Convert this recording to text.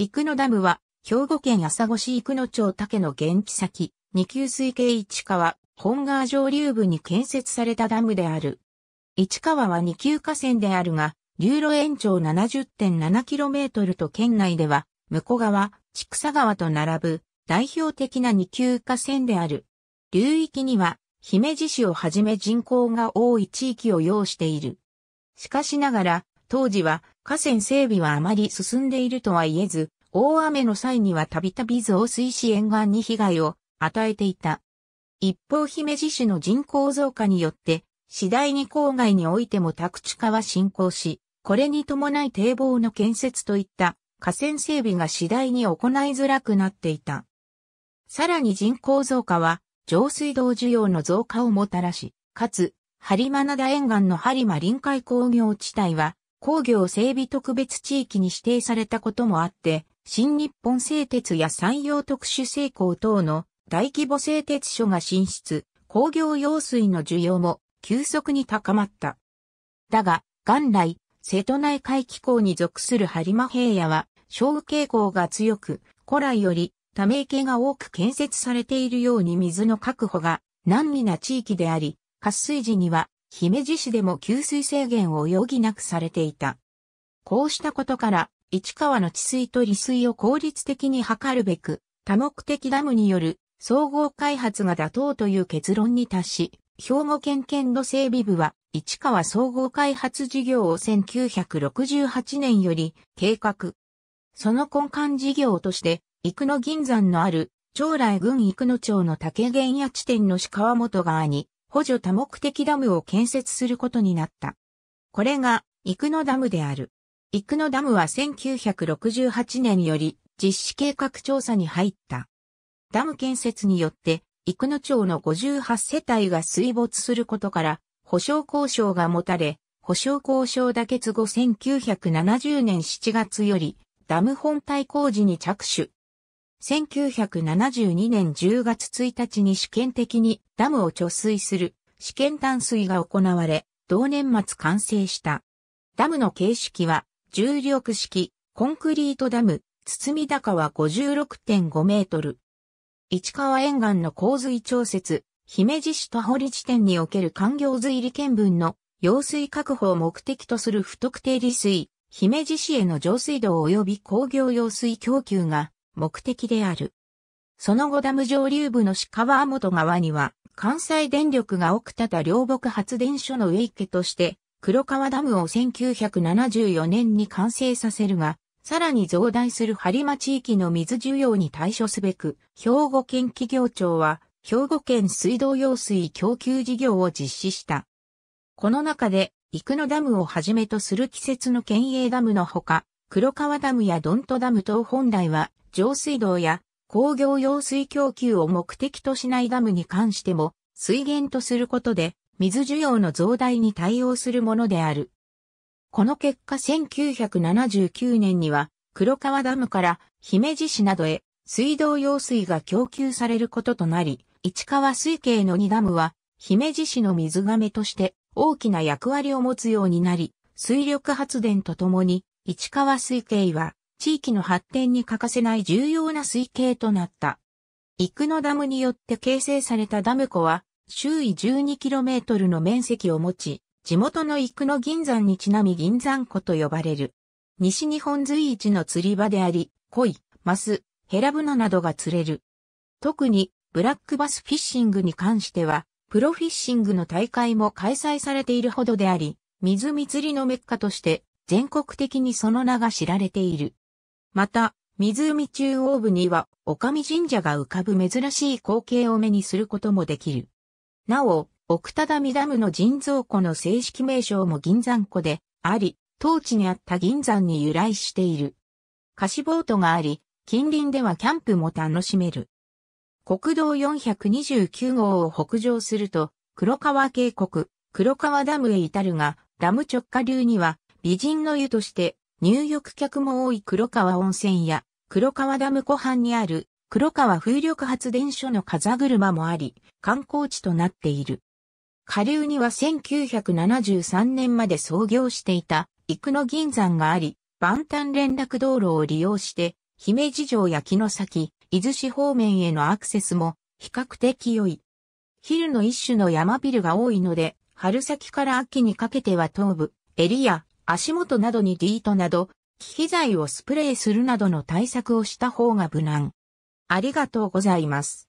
生野ダムは、兵庫県朝来市生野町竹の元気先、二級水系市川、本川上流部に建設されたダムである。市川は二級河川であるが、流路延長 70.7km と県内では、向こう川、千草川と並ぶ代表的な二級河川である。流域には、姫路市をはじめ人口が多い地域を要している。しかしながら、当時は河川整備はあまり進んでいるとは言えず、大雨の際にはたびたび増水し沿岸に被害を与えていた。一方姫路市の人口増加によって、次第に郊外においても宅地化は進行し、これに伴い堤防の建設といった河川整備が次第に行いづらくなっていた。さらに人口増加は上水道需要の増加をもたらし、かつ、播磨灘沿岸の播磨臨海工業地帯は工業整備特別地域に指定されたこともあって、新日本製鉄や山陽特殊製鋼等の大規模製鉄所が進出、工業用水の需要も急速に高まった。だが、元来、瀬戸内海気候に属する播磨平野は、小雨傾向が強く、古来より、ため池が多く建設されているように水の確保が難儀な地域であり、渇水時には、姫路市でも給水制限を余儀なくされていた。こうしたことから、市川の治水と利水を効率的に図るべく、多目的ダムによる総合開発が妥当という結論に達し、兵庫県県土整備部は、市川総合開発事業を1968年より計画。その根幹事業として、生野銀山のある、将来郡生野町の竹源屋地点の鹿本川に、補助多目的ダムを建設することになった。これが、生野ダムである。生野ダムは1968年より実施計画調査に入った。ダム建設によって、生野町の58世帯が水没することから、保証交渉が持たれ、保証交渉妥結後1970年7月より、ダム本体工事に着手。1972年10月1日に試験的にダムを貯水する試験淡水が行われ、同年末完成した。ダムの形式は重力式コンクリートダム、包み高は56.5メートル。市川沿岸の洪水調節、姫路市と堀地点における環境水利見分の用水確保を目的とする不特定利水、姫路市への上水道及び工業用水供給が目的である。その後ダム上流部の鹿川本川には、関西電力が奥多田両木発電所の上池として、黒川ダムを1974年に完成させるが、さらに増大する播磨地域の水需要に対処すべく、兵庫県企業庁は、兵庫県水道用水供給事業を実施した。この中で、生野ダムをはじめとする季節の県営ダムのほか、黒川ダムやドントダム等本来は上水道や工業用水供給を目的としないダムに関しても水源とすることで水需要の増大に対応するものである。この結果1979年には黒川ダムから姫路市などへ水道用水が供給されることとなり、市川水系の2ダムは姫路市の水亀として大きな役割を持つようになり、水力発電とともに市川水系は地域の発展に欠かせない重要な水系となった。生野ダムによって形成されたダム湖は、周囲 12km の面積を持ち、地元の生野銀山にちなみ銀山湖と呼ばれる。西日本随一の釣り場であり、鯉、マス、ヘラブナなどが釣れる。特に、ブラックバスフィッシングに関しては、プロフィッシングの大会も開催されているほどであり、水釣りのメッカとして全国的にその名が知られている。また、湖中央部には、岡見神社が浮かぶ珍しい光景を目にすることもできる。なお、奥多田ダムの人造湖の正式名称も銀山湖であり、当地にあった銀山に由来している。貸しボートがあり、近隣ではキャンプも楽しめる。国道429号を北上すると、黒川渓谷、黒川ダムへ至るが、ダム直下流には、美人の湯として入浴客も多い黒川温泉や黒川ダム湖畔にある黒川風力発電所の風車もあり、観光地となっている。下流には1973年まで創業していた生野銀山があり、万端連絡道路を利用して姫路城や木の先、伊豆市方面へのアクセスも比較的良い。ヒルの一種の山ビルが多いので、春先から秋にかけては頭部、襟や足元などにディートなど、機器材をスプレーするなどの対策をした方が無難。ありがとうございます。